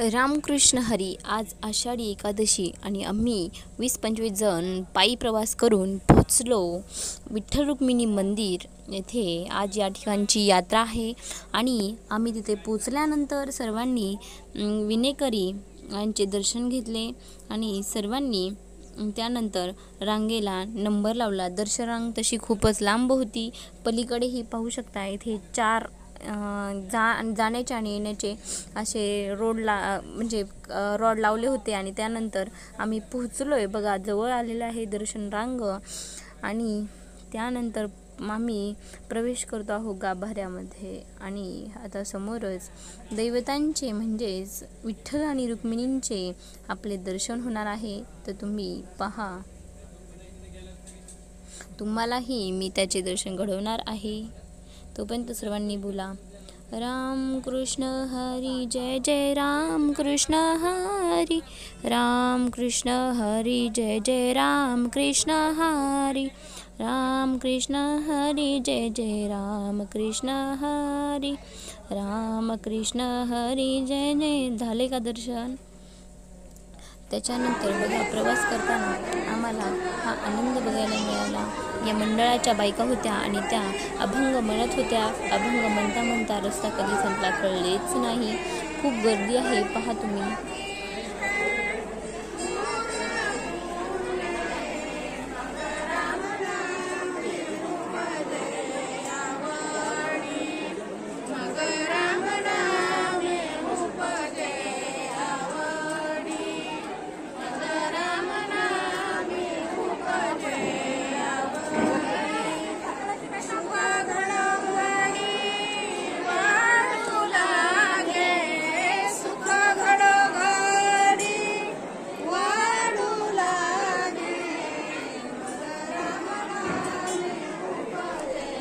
रामकृष्ण हरी आज आषाढी एकादशी आणि आम्ही वीस पंचवीस जण पायी प्रवास करून पोचलो विठ्ठल रुक्मिणी मंदिर. येथे आज या ठिकाणची यात्रा आहे आणि आम्ही तिथे पोचल्यानंतर सर्वांनी विनेकरी यांचे दर्शन घेतले आणि सर्वांनी त्यानंतर रांगेला नंबर लावला. दर्शन रांग तशी खूपच लांब होती. पलीकडेही पाहू शकता इथे चार जा जाण्याचे आणि येण्याचे असे रोड ला म्हणजे रॉड लावले होते आणि त्यानंतर आम्ही पोहोचलो आहे बघा जवळ आलेलं आहे दर्शन रांग आणि त्यानंतर आम्ही प्रवेश करतो आहोत गाभाऱ्यामध्ये. आणि आता समोरच दैवतांचे म्हणजेच विठ्ठल आणि रुक्मिणींचे आपले दर्शन होणार आहे. तर तुम्ही पहा. तुम्हालाही मी त्याचे दर्शन घडवणार आहे. तोपर्यंत सर्वांनी बोला राम कृष्ण हरी जय जय राम कृष्ण हरी राम कृष्ण हरी जय जय राम कृष्ण हरी राम कृष्ण हरी जय जय राम कृष्ण हरी राम कृष्ण हरी जय जय झाले का दर्शन? त्याच्यानंतर बघा प्रवास करताना आम्हाला हा आनंद बघायला मिळाला या मंडळाच्या बायका होत्या आणि त्या अभंग म्हणत होत्या. अभंग म्हणता म्हणता रस्ता कधी संपला कळलेच नाही. खूप गर्दी आहे पहा तुम्ही.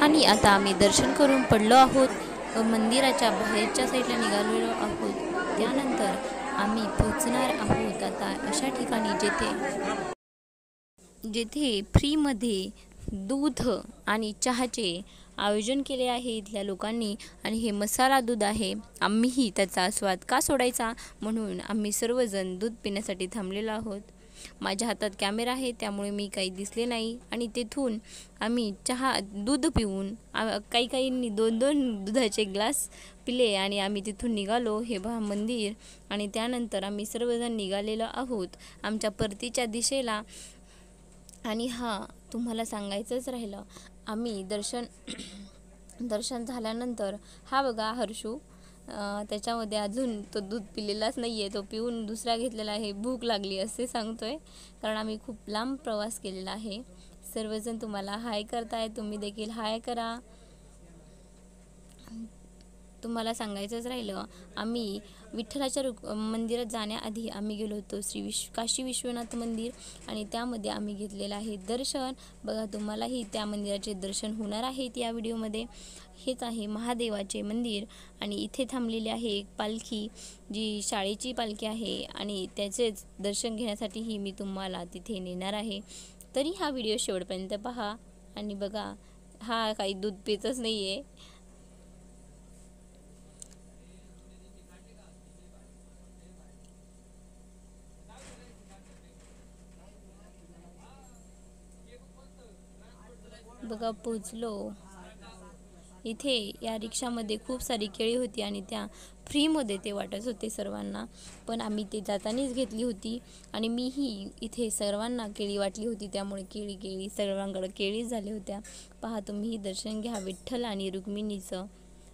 आणि आता आम्ही दर्शन करून पडलो आहोत. मंदिराच्या बाहेरच्या साईडला निघालेलो आहोत. त्यानंतर आम्ही पोचणार आहोत आता अशा ठिकाणी जेथे जेथे फ्रीमध्ये दूध आणि चहाचे आयोजन केले आहे इथल्या लोकांनी. आणि हे मसाला दूध आहे. आम्हीही त्याचा स्वाद का सोडायचा? म्हणून आम्ही सर्वजण दूध पिण्यासाठी थांबलेलो आहोत. माझ्या हातात कॅमेरा आहे त्यामुळे मी काही दिसले नाही. आणि तेथून आम्ही चहा दूध पिऊन काही काहींनी दोन दोन दुधाचे ग्लास पिले आणि आम्ही तिथून निघालो. हे भा मंदिर. आणि त्यानंतर आम्ही सर्वजण निघालेलो आहोत आमच्या परतीच्या दिशेला. आणि हा तुम्हाला सांगायचंच राहिलं. आम्ही दर्शन दर्शन झाल्यानंतर हा बघा हर्षू त्याच्यामध्ये अजून तो दूध पिलेलाच नाही आहे तो पिऊन दुसरा घेतलेला आहे भूक लागली असे सांगतो आहे कारण आम्ही खूप लांब प्रवास केलेला आहे. सर्वजण तुम्हाला हाय करताय तुम्ही देखील हाय करा. तुम्हाला सांगायचंच राहिलं आम्ही विठ्ठलाच्या रुक मंदिरात जाण्याआधी आम्ही गेलो होतो श्री विश्व काशी विश्वनाथ मंदिर आणि त्यामध्ये आम्ही घेतलेलं आहे दर्शन. बघा तुम्हालाही त्या मंदिराचे दर्शन होणार आहेत या व्हिडिओमध्ये. हेच आहे महादेवाचे मंदिर आणि इथे थांबलेली आहे एक पालखी जी शाळेची पालखी आहे आणि त्याचेच दर्शन घेण्यासाठीही मी तुम्हाला तिथे नेणार आहे. तरी हा व्हिडिओ शेवटपर्यंत पहा आणि बघा हा काही दूध पितच नाही आहे बघा पोचलो. इथे या रिक्षामध्ये खूप सारी केळी होती आणि त्या फ्रीमध्ये ते वाटत होते सर्वांना. पण आम्ही ते जातानीच घेतली होती आणि मीही इथे सर्वांना केळी वाटली होती. त्यामुळे केळी केळी सर्वांकडे केळी झाल्या होत्या. पहा तुम्हीही दर्शन घ्या. विठ्ठल आणि रुक्मिणीचं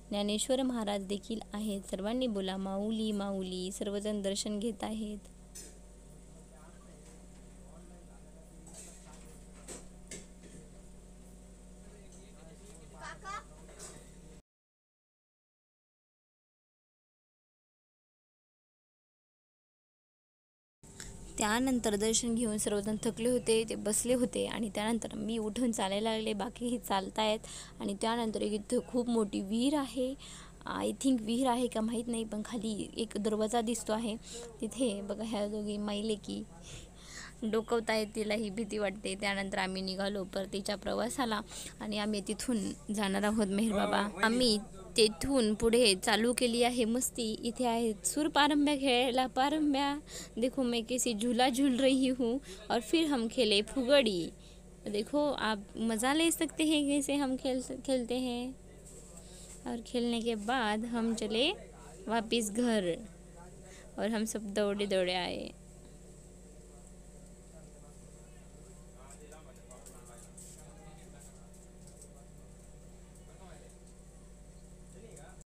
ज्ञानेश्वर महाराज देखील आहेत. सर्वांनी बोला माऊली माऊली सर्वजण दर्शन घेत आहेत. त्यानंतर दर्शन घेऊन सर्वजण थकले होते ते बसले होते आणि त्यानंतर मी उठून चालायला लागले. बाकीही चालतायत आणि त्यानंतर एक इथं खूप मोठी विहीर आहे. आय थिंक विहीर आहे का माहीत नाही पण खाली एक दरवाजा दिसतो आहे. तिथे बघा ह्या दोघी माईले की डोकवता येतील ही भीती वाटते. त्यानंतर आम्ही निघालो परतीच्या प्रवासाला आणि आम्ही तिथून जाणार आहोत मेहर बाबा आम्ही तेथून पुढे चालू केली आहे. मस्ती. इथे आहे सुर पारंब्या खेळायला. पारंब्या. देखो मैं कैसी झूला झूल रही हूँ. और फिर हम खेले फुगड़ी. देखो, आप मज़ा ले सकते हैं कैसे हम खेल खेलते हैं। और खेलने के बाद हम चले वापस घर। और हम सब दौड़े दौड़े आए।